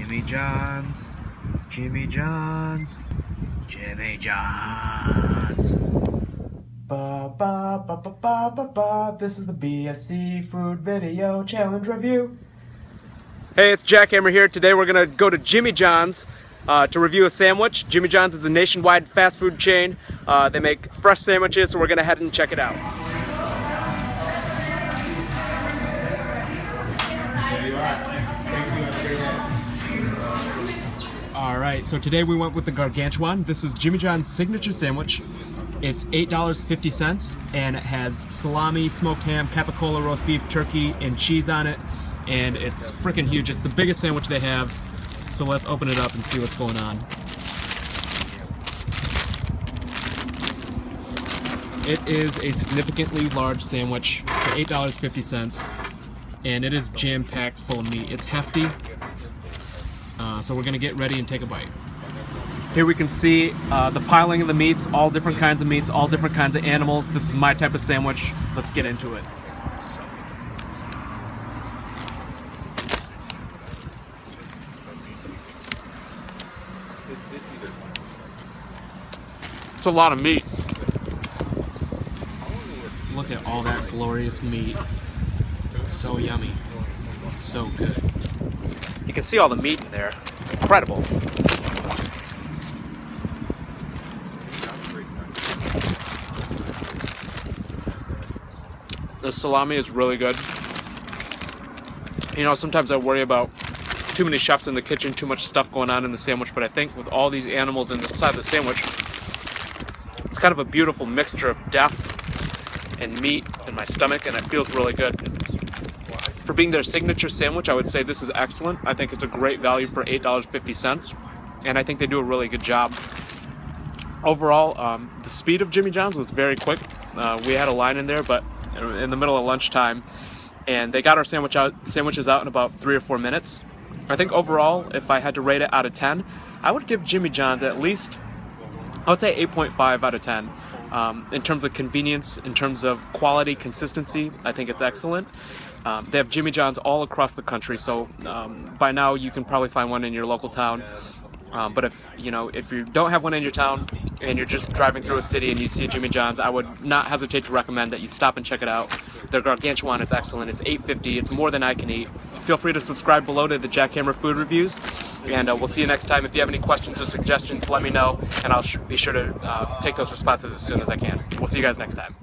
Jimmy John's, Jimmy John's, Jimmy John's. Ba ba ba ba ba ba ba. This is the BSC Food Video Challenge Review. Hey, it's Jackhammer here. Today we're gonna go to Jimmy John's uh, to review a sandwich. Jimmy John's is a nationwide fast food chain. Uh, they make fresh sandwiches, so we're gonna head and check it out. Right, so today we went with the gargantuan. This is Jimmy John's signature sandwich. It's $8.50 and it has salami, smoked ham, capicola, roast beef, turkey, and cheese on it. And it's freaking huge. It's the biggest sandwich they have. So let's open it up and see what's going on. It is a significantly large sandwich for $8.50 and it is jam-packed full of meat. It's hefty, uh, so we're gonna get ready and take a bite. Here we can see uh, the piling of the meats, all different kinds of meats, all different kinds of animals. This is my type of sandwich. Let's get into it. It's a lot of meat. Look at all that glorious meat. So yummy. So good. You can see all the meat in there. It's incredible. The salami is really good. You know, sometimes I worry about too many chefs in the kitchen, too much stuff going on in the sandwich, but I think with all these animals in the side of the sandwich, it's kind of a beautiful mixture of depth and meat in my stomach, and it feels really good. For being their signature sandwich, I would say this is excellent. I think it's a great value for $8.50, and I think they do a really good job. Overall, um, the speed of Jimmy John's was very quick. Uh, we had a line in there, but in the middle of lunchtime, and they got our sandwich out, sandwiches out in about three or four minutes. I think overall, if I had to rate it out of 10, I would give Jimmy John's at least, I would say 8.5 out of 10. Um, in terms of convenience, in terms of quality, consistency, I think it's excellent. Um, they have Jimmy John's all across the country, so um, by now you can probably find one in your local town. Um, but if you know if you don't have one in your town and you're just driving through a city and you see Jimmy John's, I would not hesitate to recommend that you stop and check it out. Their gargantuan is excellent. It's 8.50. It's more than I can eat. Feel free to subscribe below to the Jackhammer Food Reviews, and uh, we'll see you next time. If you have any questions or suggestions, let me know, and I'll be sure to uh, take those responses as soon as I can. We'll see you guys next time.